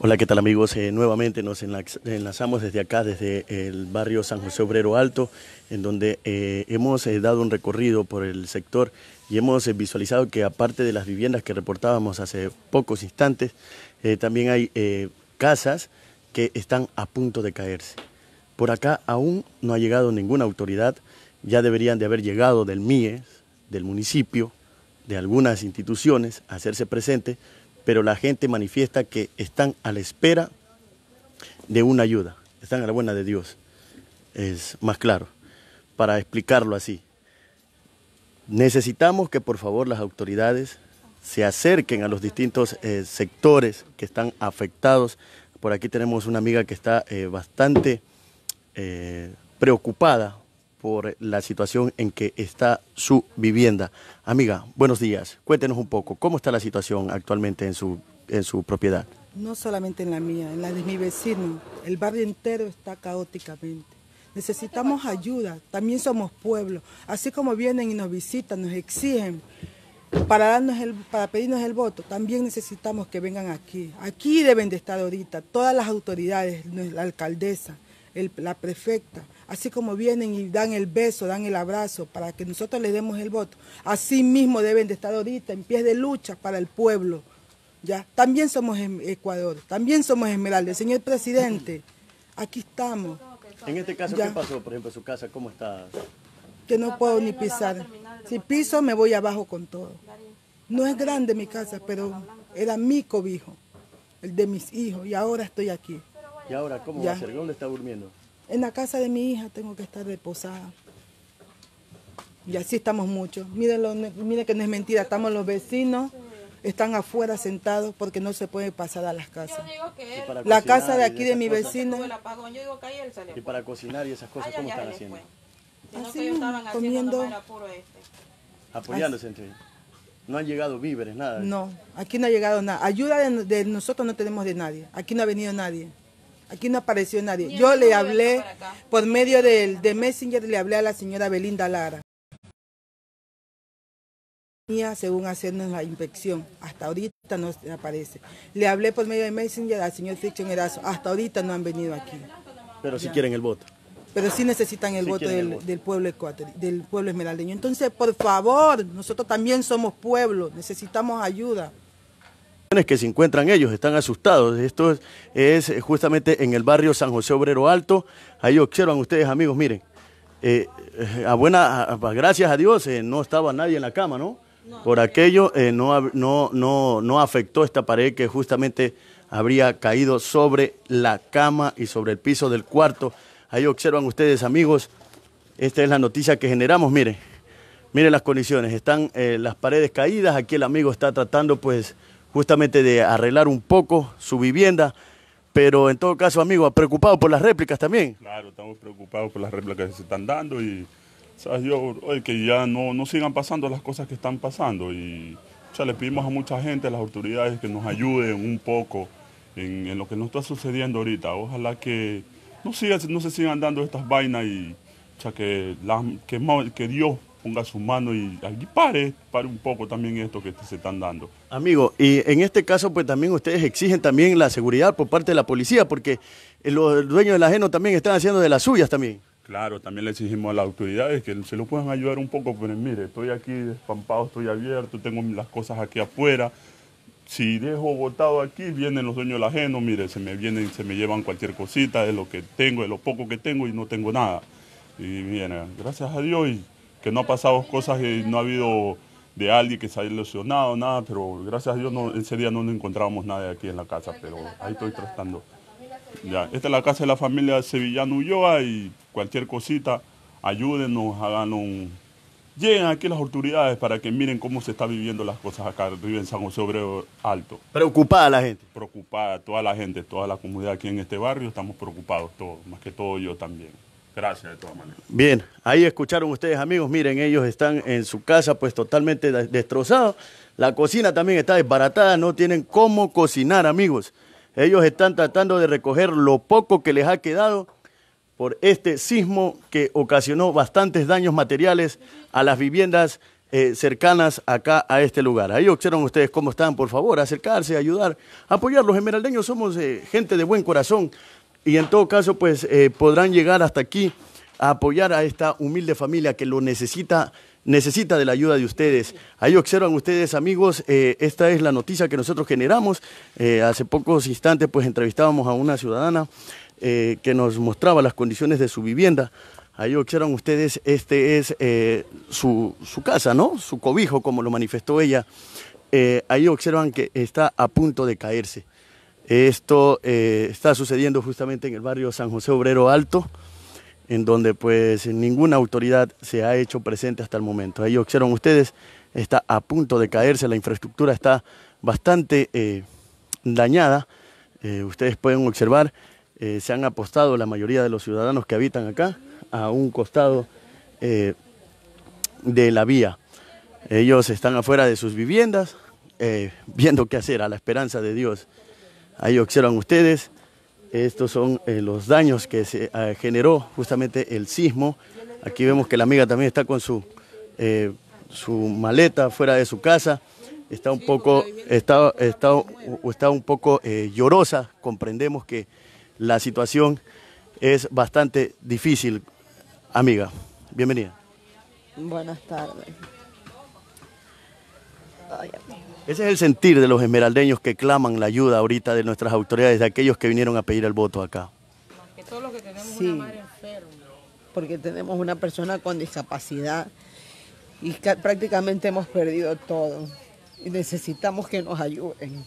Hola, ¿qué tal amigos? Eh, nuevamente nos enlazamos desde acá, desde el barrio San José Obrero Alto, en donde eh, hemos eh, dado un recorrido por el sector y hemos visualizado que aparte de las viviendas que reportábamos hace pocos instantes, también hay casas que están a punto de caerse. Por acá aún no ha llegado ninguna autoridad, ya deberían de haber llegado del MIE, del municipio, de algunas instituciones a hacerse presentes pero la gente manifiesta que están a la espera de una ayuda, están a la buena de Dios. Es más claro, para explicarlo así. Necesitamos que por favor las autoridades se acerquen a los distintos eh, sectores que están afectados. Por aquí tenemos una amiga que está eh, bastante eh, preocupada por la situación en que está su vivienda. Amiga, buenos días. Cuéntenos un poco, ¿cómo está la situación actualmente en su, en su propiedad? No solamente en la mía, en la de mi vecino. El barrio entero está caóticamente. Necesitamos ayuda, también somos pueblo. Así como vienen y nos visitan, nos exigen para, darnos el, para pedirnos el voto, también necesitamos que vengan aquí. Aquí deben de estar ahorita todas las autoridades, la alcaldesa, la prefecta, así como vienen y dan el beso, dan el abrazo para que nosotros les demos el voto, así mismo deben de estar ahorita en pie de lucha para el pueblo. ¿ya? También somos Ecuador, también somos Esmeralda. Señor presidente, aquí estamos. En este caso, ¿qué pasó, por ejemplo, su casa? ¿Cómo está? Que no puedo ni pisar. Si piso, me voy abajo con todo. No es grande mi casa, pero era mi cobijo, el de mis hijos, y ahora estoy aquí. ¿Y ahora cómo va a ser? ¿Dónde está durmiendo? En la casa de mi hija tengo que estar reposada. Y así estamos muchos. Mírenlo, miren que no es mentira, estamos los vecinos, están afuera sentados porque no se puede pasar a las casas. La casa de aquí de mi vecino. Y para cocinar y esas cosas, ¿cómo están haciendo? Así, comiendo. Apoyándose entre ellos. No han llegado víveres, nada. No, aquí no ha llegado nada. Ayuda de nosotros no tenemos de nadie. Aquí no ha venido nadie. Aquí no apareció nadie. Yo le hablé por medio del, de Messenger, le hablé a la señora Belinda Lara. Según hacernos la inspección, hasta ahorita no aparece. Le hablé por medio de Messenger al señor Fiction Erazo, hasta ahorita no han venido aquí. Pero si quieren el voto. Pero sí necesitan el voto del, del, pueblo del pueblo esmeraldeño. Entonces, por favor, nosotros también somos pueblo, necesitamos ayuda que se encuentran ellos, están asustados. Esto es, justamente en el barrio San José Obrero Alto. Ahí observan ustedes, amigos, miren. Eh, a buena, gracias a Dios, eh, no estaba nadie en la cama, ¿no? Por aquello eh, no, no, no, no afectó esta pared que justamente habría caído sobre la cama y sobre el piso del cuarto. Ahí observan ustedes, amigos, esta es la noticia que generamos, miren. Miren las condiciones, están las paredes caídas, aquí el amigo está tratando pues justamente de arreglar un poco su vivienda, pero en todo caso, amigo, preocupado por las réplicas también. Claro, estamos preocupados por las réplicas que se están dando y, ¿sabes? Yo, que ya no, no sigan pasando las cosas que están pasando y ya le pedimos a mucha gente, a las autoridades, que nos ayuden un poco en, lo que nos está sucediendo ahorita. Ojalá que no, siga, no se sigan dando estas vainas y la, que, que Dios ponga su mano y, pare, pare un poco también esto que se están dando. Amigo, y en este caso pues también ustedes exigen también la seguridad por parte de la policía, porque los dueños del ajeno también están haciendo de las suyas también. Claro, también le exigimos a las autoridades que se lo puedan ayudar un poco, pero mire, estoy aquí despampado, estoy abierto, tengo las cosas aquí afuera. Si dejo botado aquí, vienen los dueños del ajeno, mire, se me vienen, se me llevan cualquier cosita de lo que tengo, de lo poco que tengo y no tengo nada. Y mira, gracias a Dios y que no ha pasado cosas y no ha habido de alguien que se haya lesionado, nada, pero gracias a Dios no, ese día no encontrábamos nada aquí en la casa, pero ahí estoy tratando. Ya, esta es la casa de la familia Sevillano Ulloa y cualquier cosita, ayúdenos, hagan un... Lleguen aquí las autoridades para que miren cómo se está viviendo las cosas acá arriba en San José Obrero Alto. Preocupada la gente. Preocupada, toda la gente, toda la comunidad aquí en este barrio, estamos preocupados todos, más que todo yo también. Gracias de todas maneras. Bien, ahí escucharon ustedes amigos, miren, ellos están en su casa pues totalmente destrozados. La cocina también está desbaratada, no tienen cómo cocinar amigos. Ellos están tratando de recoger lo poco que les ha quedado por este sismo que ocasionó bastantes daños materiales a las viviendas eh, cercanas acá a este lugar. Ahí observan ustedes cómo están, por favor, acercarse, ayudar, apoyar. Los esmeraldeños somos eh, gente de buen corazón y en todo caso pues eh, podrán llegar hasta aquí a apoyar a esta humilde familia que lo necesita necesita de la ayuda de ustedes. Ahí observan ustedes, amigos, esta es la noticia que nosotros generamos. hace pocos instantes, pues entrevistábamos a una ciudadana que nos mostraba las condiciones de su vivienda. Ahí observan ustedes, este es eh, su, casa, ¿no? Su cobijo, como lo manifestó ella. Eh, ahí observan que está a punto de caerse. Esto eh, está sucediendo justamente en el barrio San José Obrero Alto, en donde pues ninguna autoridad se ha hecho presente hasta el momento. Ahí observan ustedes, está a punto de caerse, la infraestructura está bastante dañada. ustedes pueden observar, se han apostado la mayoría de los ciudadanos que habitan acá a un costado eh, de la vía. Ellos están afuera de sus viviendas, eh, viendo qué hacer, a la esperanza de Dios. Ahí observan ustedes, estos son eh, los daños que se generó justamente el sismo. Aquí vemos que la amiga también está con su, su maleta fuera de su casa. Está un poco, está, está, está un poco llorosa. Comprendemos que la situación es bastante difícil Amiga, bienvenida. Buenas tardes. Ese es el sentir de los esmeraldeños que claman la ayuda ahorita de nuestras autoridades, de aquellos que vinieron a pedir el voto acá. Que todos que tenemos una madre enferma. Porque tenemos una persona con discapacidad y prácticamente hemos perdido todo y necesitamos que nos ayuden.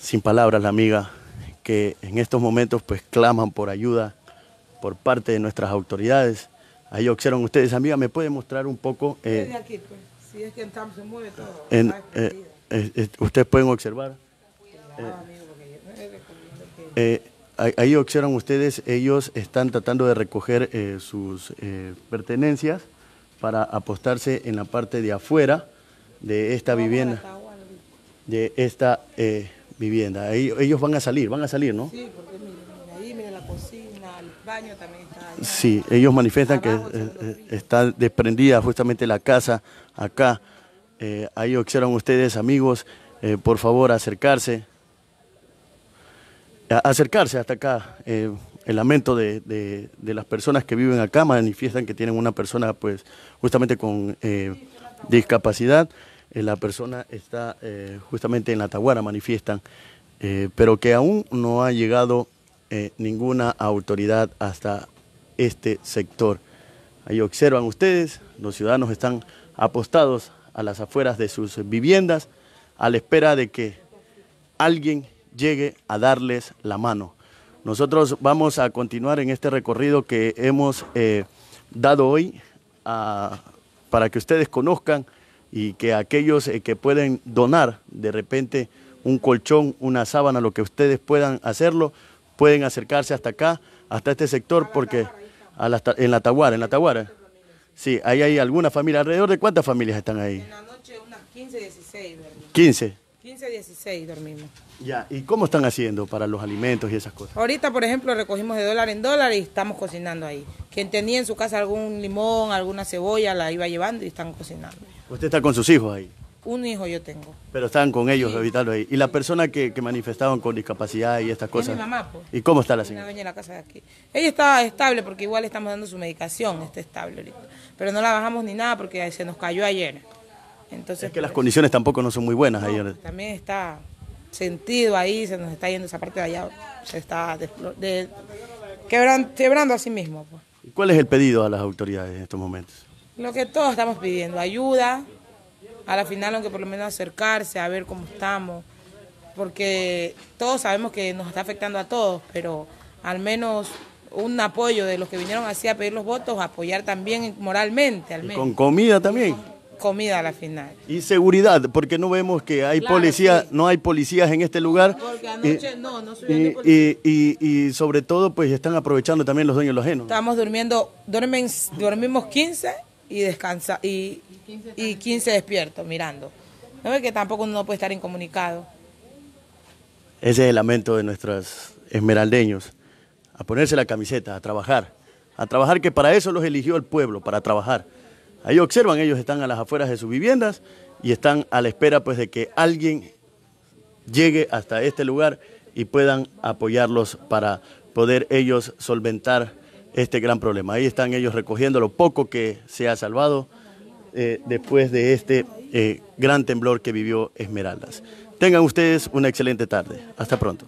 Sin palabras, la amiga, que en estos momentos pues claman por ayuda por parte de nuestras autoridades. Ahí observan ustedes, amiga, ¿me puede mostrar un poco? Eh, aquí, pues. Si es que se mueve todo. En, eh, eh, ustedes pueden observar. ahí observan ustedes, ellos están tratando de recoger sus pertenencias para apostarse en la parte de afuera de esta vivienda. De esta vivienda. ellos van a salir, van a salir, ¿no? Sí, porque miren, ahí miren la cocina baño también está. Sí, ellos manifiestan que eh, eh, está desprendida justamente la casa acá. Eh, ahí observan ustedes, amigos, por favor, acercarse. acercarse hasta acá. el lamento de, las personas que viven acá manifiestan que tienen una persona, pues, justamente con discapacidad. la persona está justamente en la Taguara, manifiestan, pero que aún no ha llegado eh, ninguna autoridad hasta este sector. Ahí observan ustedes, los ciudadanos están apostados a las afueras de sus viviendas a la espera de que alguien llegue a darles la mano. Nosotros vamos a continuar en este recorrido que hemos eh, dado hoy para que ustedes conozcan y que aquellos eh, que pueden donar de repente un colchón, una sábana, lo que ustedes puedan hacerlo, pueden acercarse hasta acá, hasta este sector, porque en la Taguara, en la Taguara. Sí, ahí hay alguna familia. ¿Alrededor de cuántas familias están ahí? En la noche unas 15, 16 dormimos. 15. 15, 16 dormimos. Ya, ¿y cómo están haciendo para los alimentos y esas cosas? Ahorita, por ejemplo, recogimos de dólar en dólar y estamos cocinando ahí. Quien tenía en su casa algún limón, alguna cebolla, la iba llevando y están cocinando. ¿Usted está con sus hijos ahí? Un hijo yo tengo. Pero estaban con ellos, sí. ahí. ¿Y la persona que, manifestaban con discapacidad y estas cosas? Es mi mamá, pues. ¿Y cómo está la señora? Una la casa de aquí. Ella está estable porque igual estamos dando su medicación, está estable ahorita. Pero no la bajamos ni nada porque se nos cayó ayer. Entonces, es que las condiciones tampoco no son muy buenas ahí. También está sentido ahí, se nos está yendo esa parte de allá, se está quebrando, quebrando a sí mismo. Pues. ¿Y cuál es el pedido a las autoridades en estos momentos? Lo que todos estamos pidiendo, ayuda, a la final, aunque por lo menos acercarse a ver cómo estamos, porque todos sabemos que nos está afectando a todos, pero al menos un apoyo de los que vinieron así a pedir los votos, apoyar también moralmente, al menos. ¿Con comida también? comida a la final. Y seguridad, porque no vemos que hay policía, no hay policías en este lugar. Porque anoche no, no y, y, y, y, sobre todo, pues están aprovechando también los dueños los ajenos. Estamos durmiendo, duermen, dormimos 15 y descansa y, y 15 despiertos mirando. No ve que tampoco uno puede estar incomunicado. Ese es el lamento de nuestros esmeraldeños, a ponerse la camiseta, a trabajar, a trabajar que para eso los eligió el pueblo, para trabajar. Ahí observan, ellos están a las afueras de sus viviendas y están a la espera pues de que alguien llegue hasta este lugar y puedan apoyarlos para poder ellos solventar este gran problema. Ahí están ellos recogiendo lo poco que se ha salvado eh, después de este eh, gran temblor que vivió Esmeraldas. Tengan ustedes una excelente tarde. Hasta pronto.